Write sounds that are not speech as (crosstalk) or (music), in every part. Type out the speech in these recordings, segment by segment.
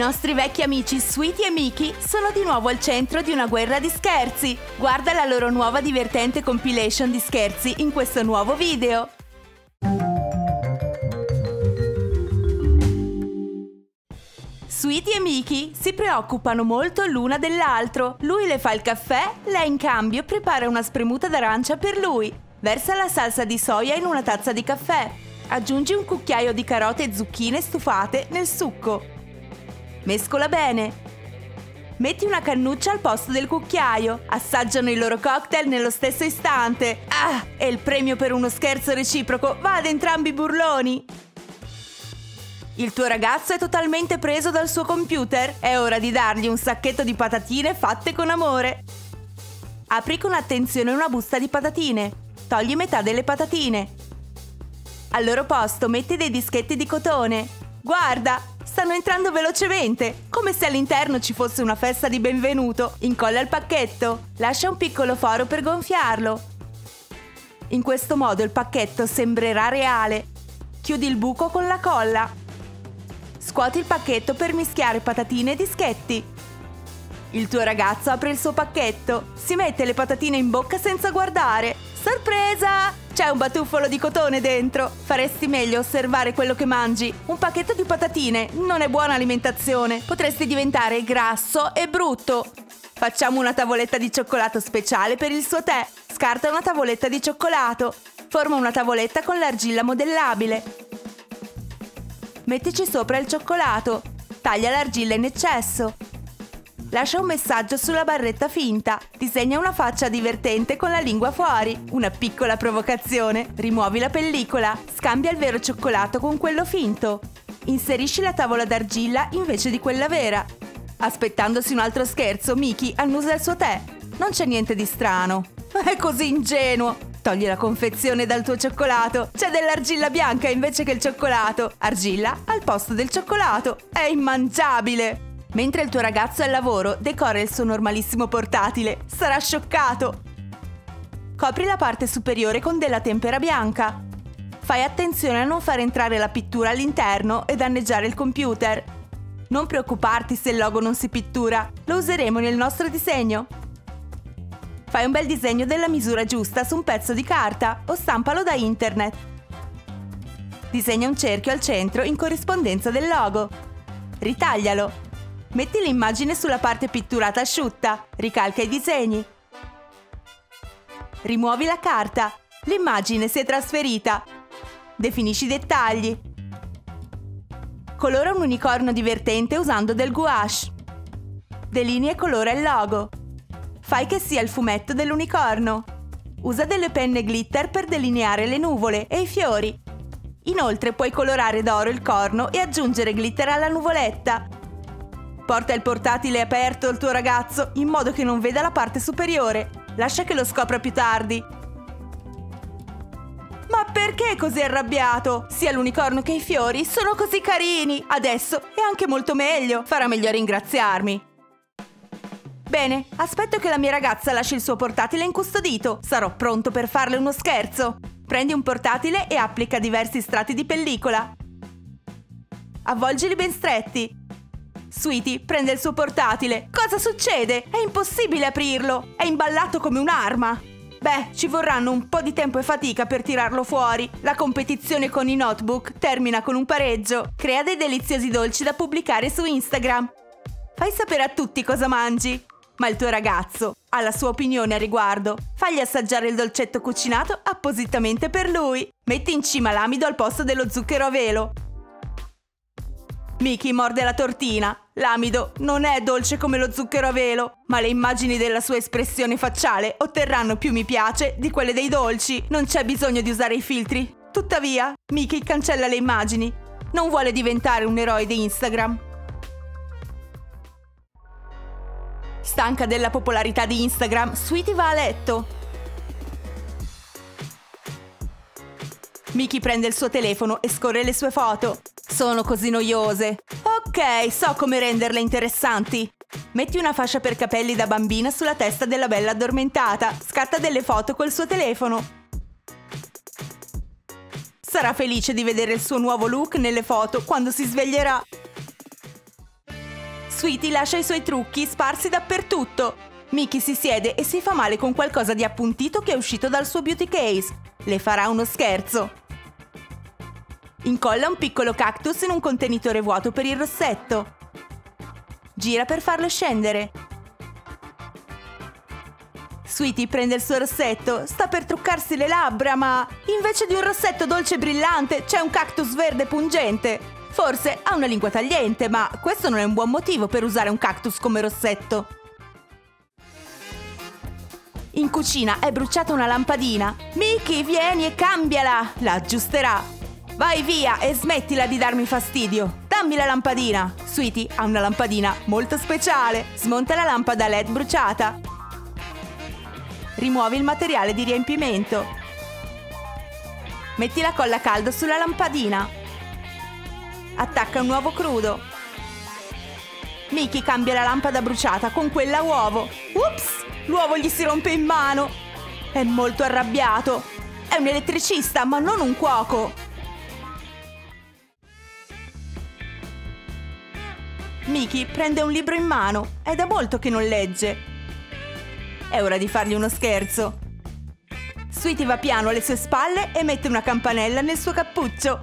nostri vecchi amici Sweetie e Mickey sono di nuovo al centro di una guerra di scherzi. Guarda la loro nuova divertente compilation di scherzi in questo nuovo video. Sweetie e Mickey si preoccupano molto l'una dell'altro. Lui le fa il caffè, lei in cambio prepara una spremuta d'arancia per lui. Versa la salsa di soia in una tazza di caffè. Aggiungi un cucchiaio di carote e zucchine stufate nel succo. Mescola bene. Metti una cannuccia al posto del cucchiaio. Assaggiano il loro cocktail nello stesso istante. Ah! E il premio per uno scherzo reciproco va ad entrambi i burloni. Il tuo ragazzo è totalmente preso dal suo computer. È ora di dargli un sacchetto di patatine fatte con amore. Apri con attenzione una busta di patatine. Togli metà delle patatine. Al loro posto metti dei dischetti di cotone. Guarda, stanno entrando velocemente, come se all'interno ci fosse una festa di benvenuto. Incolla il pacchetto, lascia un piccolo foro per gonfiarlo. In questo modo il pacchetto sembrerà reale. Chiudi il buco con la colla. Scuoti il pacchetto per mischiare patatine e dischetti. Il tuo ragazzo apre il suo pacchetto, si mette le patatine in bocca senza guardare. Sorpresa! C'è un batuffolo di cotone dentro. Faresti meglio osservare quello che mangi. Un pacchetto di patatine non è buona alimentazione. Potresti diventare grasso e brutto. Facciamo una tavoletta di cioccolato speciale per il suo tè. Scarta una tavoletta di cioccolato. Forma una tavoletta con l'argilla modellabile. Mettici sopra il cioccolato. Taglia l'argilla in eccesso. Lascia un messaggio sulla barretta finta. Disegna una faccia divertente con la lingua fuori. Una piccola provocazione. Rimuovi la pellicola. Scambia il vero cioccolato con quello finto. Inserisci la tavola d'argilla invece di quella vera. Aspettandosi un altro scherzo, Miki annusa il suo tè. Non c'è niente di strano. (laughs) È così ingenuo. Togli la confezione dal tuo cioccolato. C'è dell'argilla bianca invece che il cioccolato. Argilla al posto del cioccolato. È immangiabile. Mentre il tuo ragazzo è al lavoro, decora il suo normalissimo portatile. Sarà scioccato! Copri la parte superiore con della tempera bianca. Fai attenzione a non far entrare la pittura all'interno e danneggiare il computer. Non preoccuparti se il logo non si pittura, lo useremo nel nostro disegno. Fai un bel disegno della misura giusta su un pezzo di carta o stampalo da internet. Disegna un cerchio al centro in corrispondenza del logo. Ritaglialo Metti l'immagine sulla parte pitturata asciutta, ricalca i disegni. Rimuovi la carta. L'immagine si è trasferita. Definisci i dettagli. Colora un unicorno divertente usando del gouache. Delinea e colora il logo. Fai che sia il fumetto dell'unicorno. Usa delle penne glitter per delineare le nuvole e i fiori. Inoltre puoi colorare d'oro il corno e aggiungere glitter alla nuvoletta. Porta il portatile aperto al tuo ragazzo in modo che non veda la parte superiore. Lascia che lo scopra più tardi. Ma perché così arrabbiato? Sia l'unicorno che i fiori sono così carini. Adesso è anche molto meglio. Farà meglio a ringraziarmi. Bene, aspetto che la mia ragazza lasci il suo portatile incustodito. Sarò pronto per farle uno scherzo. Prendi un portatile e applica diversi strati di pellicola. Avvolgili ben stretti. Sweetie prende il suo portatile. Cosa succede? È impossibile aprirlo. È imballato come un'arma. Beh, ci vorranno un po' di tempo e fatica per tirarlo fuori. La competizione con i notebook termina con un pareggio. Crea dei deliziosi dolci da pubblicare su Instagram. Fai sapere a tutti cosa mangi. Ma il tuo ragazzo ha la sua opinione a riguardo. Fagli assaggiare il dolcetto cucinato appositamente per lui. Metti in cima l'amido al posto dello zucchero a velo. Mickey morde la tortina. L'amido non è dolce come lo zucchero a velo, ma le immagini della sua espressione facciale otterranno più mi piace di quelle dei dolci. Non c'è bisogno di usare i filtri. Tuttavia, Mickey cancella le immagini. Non vuole diventare un eroe di Instagram. Stanca della popolarità di Instagram, Sweetie va a letto. Mickey prende il suo telefono e scorre le sue foto. Sono così noiose. Ok, so come renderle interessanti. Metti una fascia per capelli da bambina sulla testa della bella addormentata. Scatta delle foto col suo telefono. Sarà felice di vedere il suo nuovo look nelle foto quando si sveglierà. Sweetie lascia i suoi trucchi sparsi dappertutto. Mickey si siede e si fa male con qualcosa di appuntito che è uscito dal suo beauty case. Le farà uno scherzo. Incolla un piccolo cactus in un contenitore vuoto per il rossetto. Gira per farlo scendere. Sweetie prende il suo rossetto, sta per truccarsi le labbra, ma invece di un rossetto dolce e brillante c'è un cactus verde pungente. Forse ha una lingua tagliente, ma questo non è un buon motivo per usare un cactus come rossetto. In cucina è bruciata una lampadina. Mickey, vieni e cambiala! La aggiusterà. Vai via e smettila di darmi fastidio. Dammi la lampadina. Sweetie ha una lampadina molto speciale. Smonta la lampada LED bruciata. Rimuovi il materiale di riempimento. Metti la colla calda sulla lampadina. Attacca un uovo crudo. Mickey cambia la lampada bruciata con quella uovo. Ups! L'uovo gli si rompe in mano. È molto arrabbiato. È un elettricista, ma non un cuoco. Mickey prende un libro in mano. È da molto che non legge. È ora di fargli uno scherzo. Sweetie va piano alle sue spalle e mette una campanella nel suo cappuccio.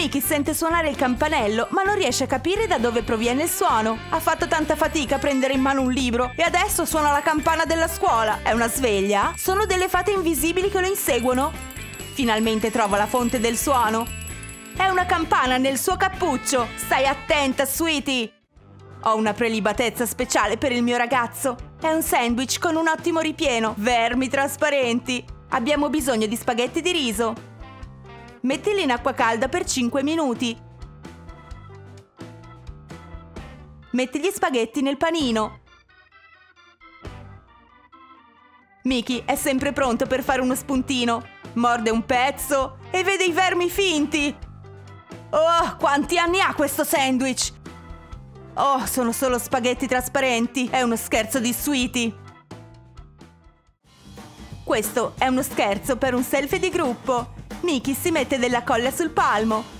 Mickey sente suonare il campanello, ma non riesce a capire da dove proviene il suono. Ha fatto tanta fatica a prendere in mano un libro e adesso suona la campana della scuola. È una sveglia? Sono delle fate invisibili che lo inseguono? Finalmente trova la fonte del suono. È una campana nel suo cappuccio. Stai attenta, Sweetie! Ho una prelibatezza speciale per il mio ragazzo. È un sandwich con un ottimo ripieno, vermi trasparenti. Abbiamo bisogno di spaghetti di riso. Mettili in acqua calda per 5 minuti. Metti gli spaghetti nel panino. Mickey è sempre pronto per fare uno spuntino. Morde un pezzo e vede i vermi finti. Oh, quanti anni ha questo sandwich? Oh, sono solo spaghetti trasparenti. È uno scherzo di Sweetie. Questo è uno scherzo per un selfie di gruppo. Mickey si mette della colla sul palmo.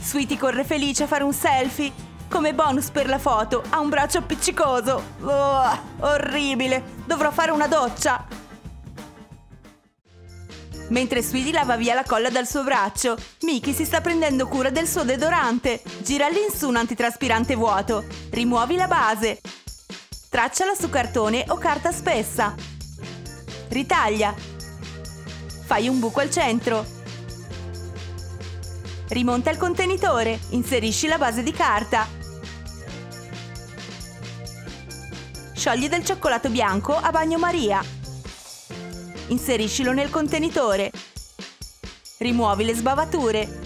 Sweetie corre felice a fare un selfie. Come bonus per la foto ha un braccio appiccicoso. Oh, orribile. Dovrò fare una doccia. Mentre Sweetie lava via la colla dal suo braccio, Mickey si sta prendendo cura del suo deodorante. Gira all'insù un antitraspirante vuoto. Rimuovi la base. Tracciala su cartone o carta spessa. Ritaglia. Fai un buco al centro. Rimonta il contenitore. Inserisci la base di carta. Sciogli del cioccolato bianco a bagnomaria. Inseriscilo nel contenitore. Rimuovi le sbavature.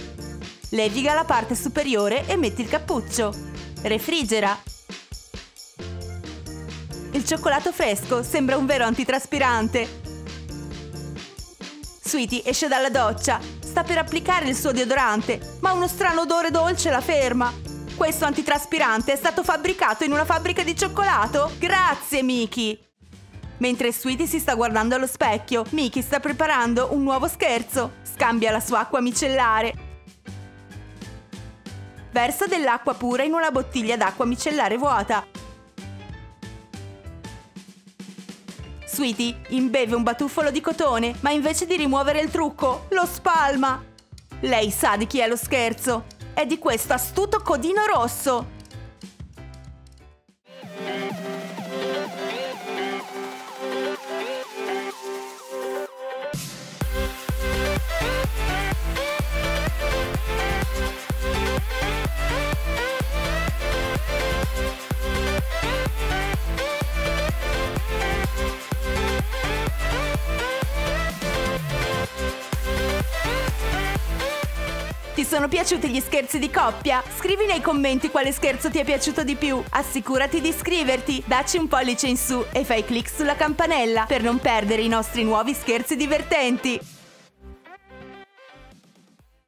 Leviga la parte superiore e metti il cappuccio. Refrigera. Il cioccolato fresco sembra un vero antitraspirante. Sweetie esce dalla doccia. Sta per applicare il suo deodorante, ma uno strano odore dolce la ferma. Questo antitraspirante è stato fabbricato in una fabbrica di cioccolato? Grazie, Miki! Mentre Sweetie si sta guardando allo specchio, Mickey sta preparando un nuovo scherzo. Scambia la sua acqua micellare. Versa dell'acqua pura in una bottiglia d'acqua micellare vuota. Sweetie imbeve un batuffolo di cotone, ma invece di rimuovere il trucco, lo spalma. Lei sa di chi è lo scherzo. È di questo astuto codino rosso. Ti sono piaciuti gli scherzi di coppia? Scrivi nei commenti quale scherzo ti è piaciuto di più. Assicurati di iscriverti, dacci un pollice in su e fai clic sulla campanella per non perdere i nostri nuovi scherzi divertenti.